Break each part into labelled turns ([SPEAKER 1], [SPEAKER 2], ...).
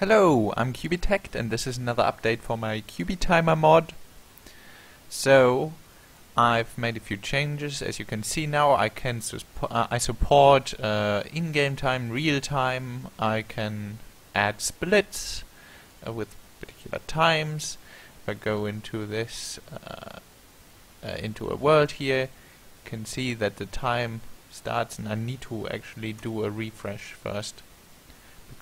[SPEAKER 1] Hello, I'm Cubitect and this is another update for my Cubitimer mod. So, I've made a few changes. As you can see now, I can uh, I support uh, in-game time, real time. I can add splits uh, with particular times. If I go into this, uh, uh, into a world here, you can see that the time starts and I need to actually do a refresh first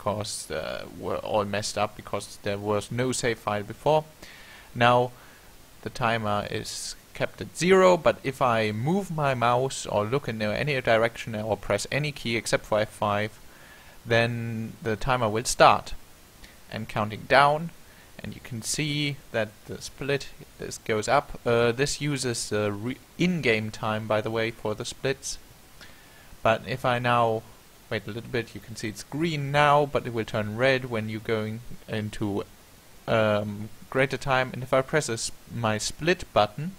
[SPEAKER 1] because uh, were all messed up because there was no save file before. Now the timer is kept at zero, but if I move my mouse or look in any direction or press any key except for F5, then the timer will start and counting down and you can see that the split this goes up. Uh, this uses the in-game time by the way for the splits but if I now wait a little bit, you can see it's green now, but it will turn red when you're going into um, greater time. And if I press sp my split button,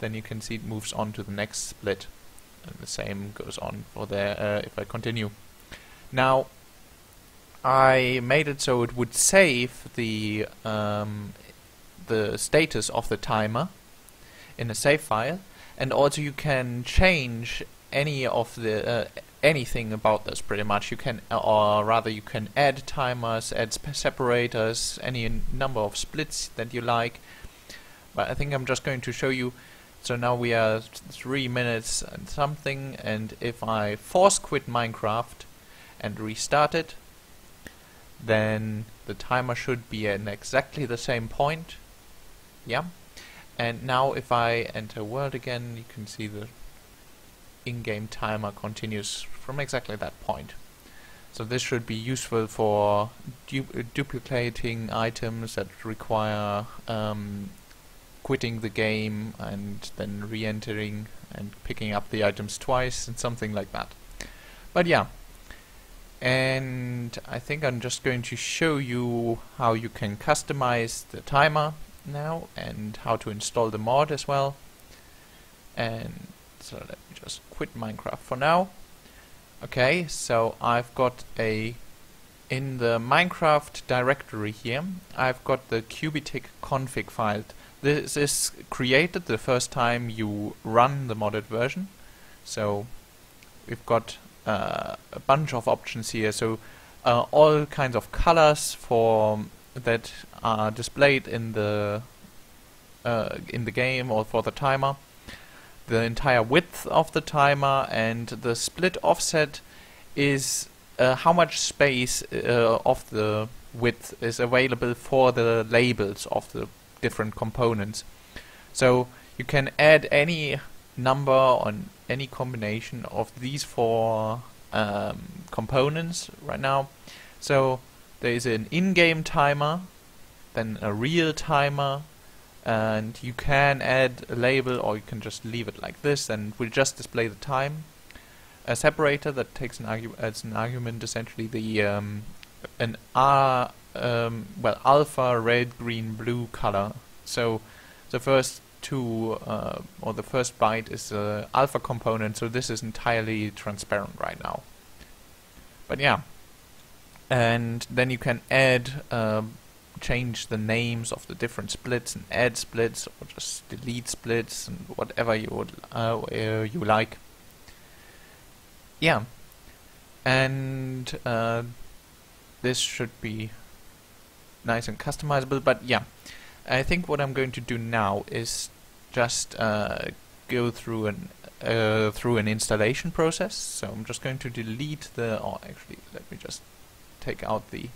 [SPEAKER 1] then you can see it moves on to the next split. And the same goes on for there uh, if I continue. Now, I made it so it would save the um, the status of the timer in a save file, and also you can change any of the uh, anything about this pretty much. You can, uh, or rather, you can add timers, add separators, any number of splits that you like. But I think I'm just going to show you. So now we are three minutes and something, and if I force quit Minecraft and restart it, then the timer should be at exactly the same point. Yeah. And now if I enter world again, you can see the in-game timer continues from exactly that point. So this should be useful for du duplicating items that require um, quitting the game and then re-entering and picking up the items twice and something like that. But yeah, and I think I'm just going to show you how you can customize the timer now and how to install the mod as well. And so let me just quit Minecraft for now. Okay, so I've got a in the Minecraft directory here, I've got the Cubitick config file. This is created the first time you run the modded version. So we've got uh, a bunch of options here. So uh, all kinds of colors for that are displayed in the uh, in the game or for the timer the entire width of the timer and the split offset is uh, how much space uh, of the width is available for the labels of the different components. So you can add any number on any combination of these four um, components right now. So there is an in-game timer, then a real timer, and you can add a label or you can just leave it like this and we'll just display the time. A separator that takes an argument as an argument essentially the um, an R um, well alpha red green blue color. So the first two uh, or the first byte is the alpha component so this is entirely transparent right now. But yeah, and then you can add um, change the names of the different splits and add splits or just delete splits and whatever you would uh, uh, you like. Yeah, and uh, this should be nice and customizable. But yeah, I think what I'm going to do now is just uh, go through an uh, through an installation process. So I'm just going to delete the. Or actually, let me just take out the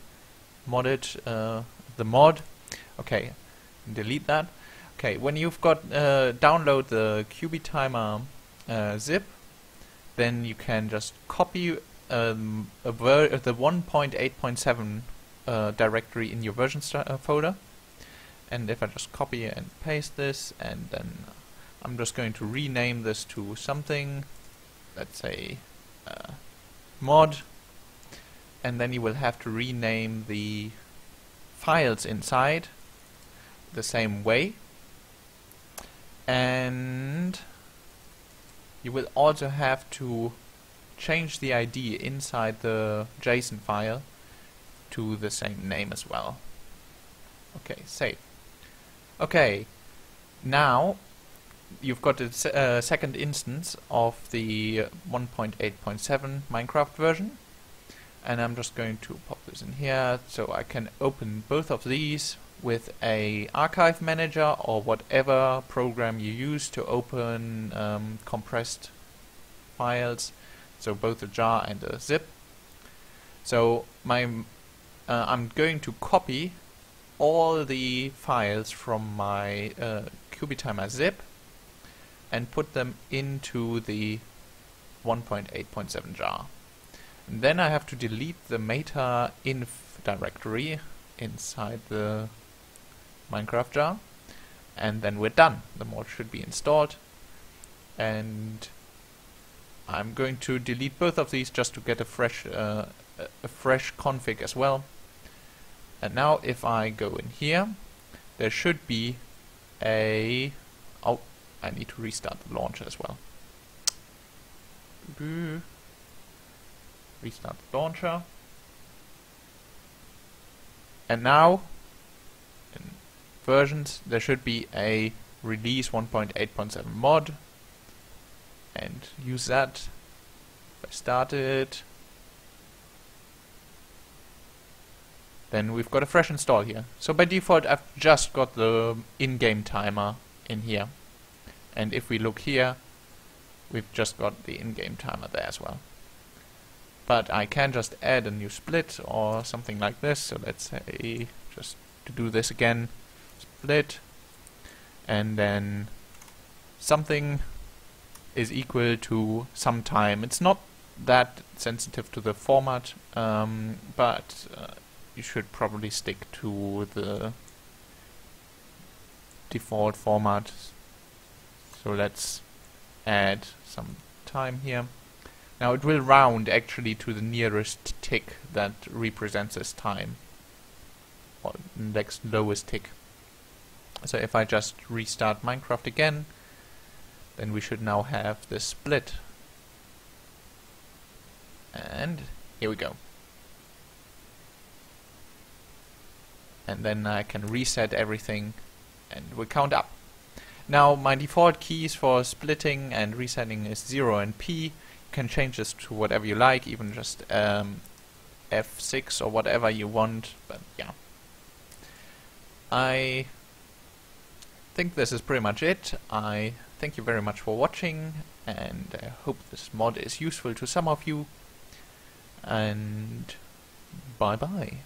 [SPEAKER 1] modded uh, the mod. Okay, delete that. Okay, when you've got uh, download the Cubitimer uh, zip, then you can just copy um, the 1.8.7 uh, directory in your version uh, folder. And if I just copy and paste this, and then I'm just going to rename this to something, let's say uh, mod, and then you will have to rename the files inside the same way and you will also have to change the ID inside the JSON file to the same name as well. Okay, save. Okay, now you've got a uh, second instance of the 1.8.7 Minecraft version and I'm just going to pop this in here so I can open both of these with a archive manager or whatever program you use to open um, compressed files so both a jar and a zip so my uh, I'm going to copy all the files from my uh, zip and put them into the 1.8.7 jar. Then I have to delete the meta inf directory inside the Minecraft jar and then we're done. The mod should be installed and I'm going to delete both of these just to get a fresh uh, a fresh config as well. And now if I go in here there should be a oh I need to restart the launcher as well. Restart the launcher. And now, in versions, there should be a release 1.8.7 mod. And use that. If I start it. Then we've got a fresh install here. So by default I've just got the in-game timer in here. And if we look here, we've just got the in-game timer there as well. But I can just add a new split or something like this. So let's say, just to do this again, split, and then something is equal to some time. It's not that sensitive to the format, um, but uh, you should probably stick to the default format so let's add some time here. Now it will round actually to the nearest tick that represents this time. Or next lowest tick. So if I just restart Minecraft again, then we should now have this split. And here we go. And then I can reset everything and we count up. Now my default keys for splitting and resetting is 0 and P. Can change this to whatever you like, even just um, F6 or whatever you want, but yeah. I think this is pretty much it. I thank you very much for watching and I hope this mod is useful to some of you and bye bye.